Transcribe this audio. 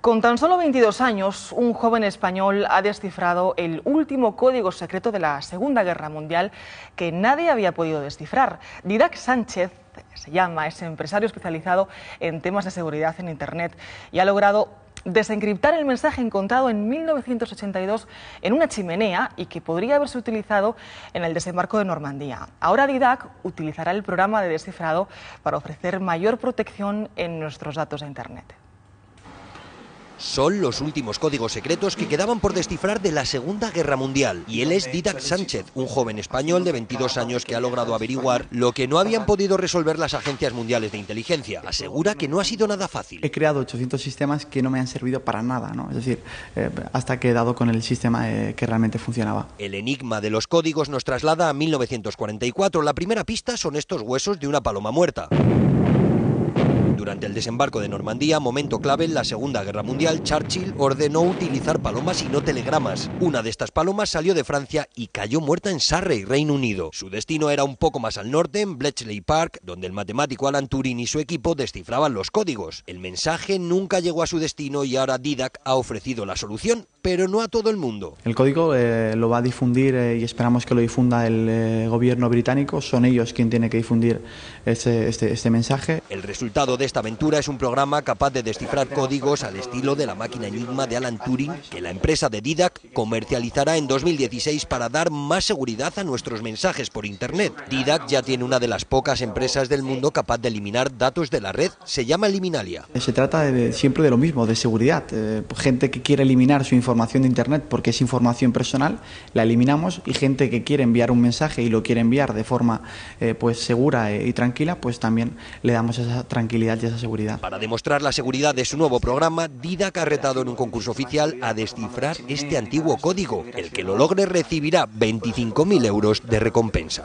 Con tan solo 22 años, un joven español ha descifrado el último código secreto de la Segunda Guerra Mundial que nadie había podido descifrar. Didac Sánchez se llama, es empresario especializado en temas de seguridad en Internet y ha logrado desencriptar el mensaje encontrado en 1982 en una chimenea y que podría haberse utilizado en el desembarco de Normandía. Ahora Didac utilizará el programa de descifrado para ofrecer mayor protección en nuestros datos de Internet. Son los últimos códigos secretos que quedaban por descifrar de la Segunda Guerra Mundial. Y él es Didac Sánchez, un joven español de 22 años que ha logrado averiguar lo que no habían podido resolver las agencias mundiales de inteligencia. Asegura que no ha sido nada fácil. He creado 800 sistemas que no me han servido para nada, ¿no? Es decir, eh, hasta que he dado con el sistema eh, que realmente funcionaba. El enigma de los códigos nos traslada a 1944. La primera pista son estos huesos de una paloma muerta. Durante el desembarco de Normandía, momento clave en la Segunda Guerra Mundial, Churchill ordenó utilizar palomas y no telegramas. Una de estas palomas salió de Francia y cayó muerta en Surrey, Reino Unido. Su destino era un poco más al norte, en Bletchley Park, donde el matemático Alan Turing y su equipo descifraban los códigos. El mensaje nunca llegó a su destino y ahora Didac ha ofrecido la solución, pero no a todo el mundo. El código eh, lo va a difundir eh, y esperamos que lo difunda el eh, gobierno británico. Son ellos quien tiene que difundir este, este, este mensaje. El resultado de esta aventura es un programa capaz de descifrar códigos al estilo de la máquina Enigma de Alan Turing que la empresa de Didac comercializará en 2016 para dar más seguridad a nuestros mensajes por Internet. Didac ya tiene una de las pocas empresas del mundo capaz de eliminar datos de la red, se llama Liminalia. Se trata siempre de lo mismo, de seguridad. Eh, gente que quiere eliminar su información de Internet porque es información personal, la eliminamos y gente que quiere enviar un mensaje y lo quiere enviar de forma eh, pues segura y tranquila, pues también le damos esa tranquilidad Para demostrar la seguridad de su nuevo programa, Didac ha retado en un concurso oficial a descifrar este antiguo código. El que lo logre recibirá 25.000 euros de recompensa.